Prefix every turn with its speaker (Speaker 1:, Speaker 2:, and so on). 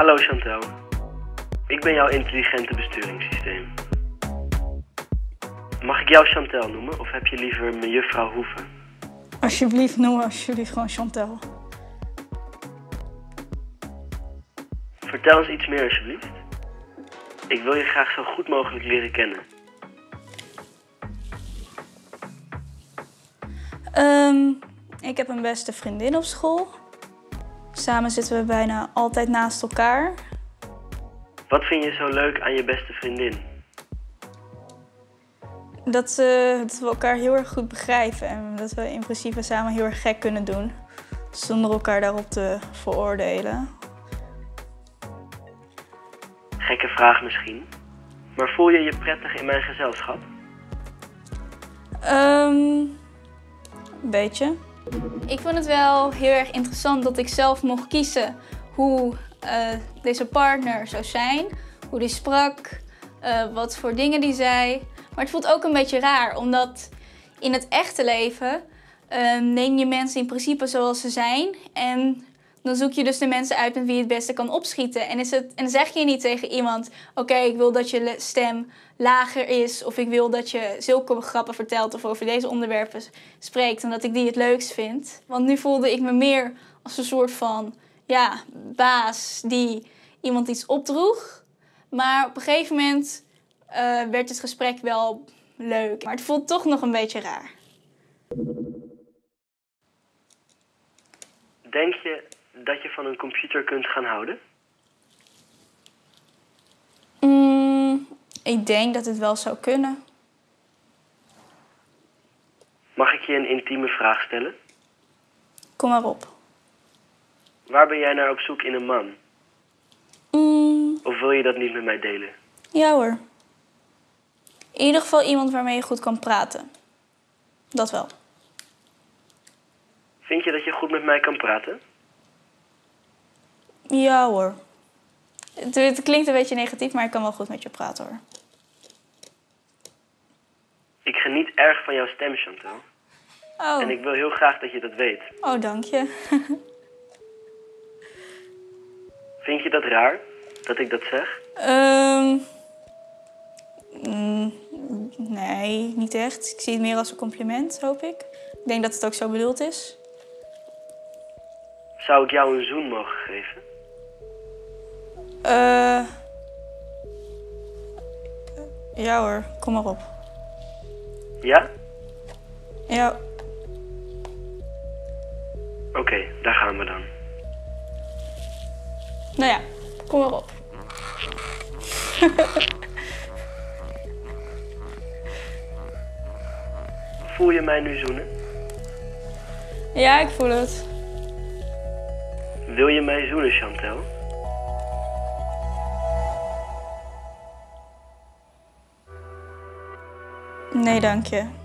Speaker 1: Hallo Chantal. Ik ben jouw intelligente besturingssysteem. Mag ik jou Chantal noemen of heb je liever mejuffrouw Hoeven?
Speaker 2: Alsjeblieft, noem alsjeblieft gewoon Chantal.
Speaker 1: Vertel eens iets meer alsjeblieft. Ik wil je graag zo goed mogelijk leren kennen.
Speaker 2: Ehm, ik heb een beste vriendin op school. Samen zitten we bijna altijd naast elkaar.
Speaker 1: Wat vind je zo leuk aan je beste vriendin?
Speaker 2: Dat, eh, dat we elkaar heel erg goed begrijpen en dat we in principe samen heel erg gek kunnen doen. Zonder elkaar daarop te veroordelen.
Speaker 1: Gekke vraag misschien. Maar voel je je prettig in mijn gezelschap?
Speaker 2: Ehm, een beetje. Ik vond het wel heel erg interessant dat ik zelf mocht kiezen hoe eh, deze partner zou zijn, hoe die sprak, eh, wat voor dingen die zei. Maar het voelt ook een beetje raar, omdat in het echte leven eh, neem je mensen in principe zoals ze zijn en dan zoek je dus de mensen uit met wie je het beste kan opschieten. En, is het, en zeg je niet tegen iemand: Oké, ik wil dat je stem lager is. Of ik wil dat je zulke grappen vertelt of over deze onderwerpen spreekt. Omdat ik die het leukst vind. Want nu voelde ik me meer als een soort van ja, baas die iemand iets opdroeg. Maar op een gegeven moment uh, werd het gesprek wel leuk. Maar het voelt toch nog een beetje raar.
Speaker 1: Denk je dat je van een computer kunt gaan houden?
Speaker 2: Mm, ik denk dat het wel zou kunnen.
Speaker 1: Mag ik je een intieme vraag stellen?
Speaker 2: Kom maar op.
Speaker 1: Waar ben jij naar op zoek in een man?
Speaker 2: Mm,
Speaker 1: Of wil je dat niet met mij delen?
Speaker 2: ja hoor. In ieder geval iemand waarmee je goed kan praten. Dat wel.
Speaker 1: Vind je dat je goed met mij kan praten?
Speaker 2: Ja hoor. Het, het klinkt een beetje negatief, maar ik kan wel goed met je praten hoor.
Speaker 1: Ik geniet erg van jouw stem, Chantal.
Speaker 2: Oh,
Speaker 1: En ik wil heel graag dat je dat weet.
Speaker 2: oh dank je.
Speaker 1: Vind je dat raar dat ik dat zeg?
Speaker 2: Ehm, mm, nee, niet echt. Ik zie het meer als een compliment, hoop ik. Ik denk dat het ook zo bedoeld is.
Speaker 1: Zou ik jou een zoen mogen geven?
Speaker 2: Eh. ja hoor, kom maar op.
Speaker 1: Ja?
Speaker 2: Ja,
Speaker 1: Oké, daar gaan we dan.
Speaker 2: nou ja, kom maar op.
Speaker 1: Voel je mij nu zoenen?
Speaker 2: Ja, ik voel het.
Speaker 1: Wil je mij zoenen, Chantal?
Speaker 2: Nee, dank je.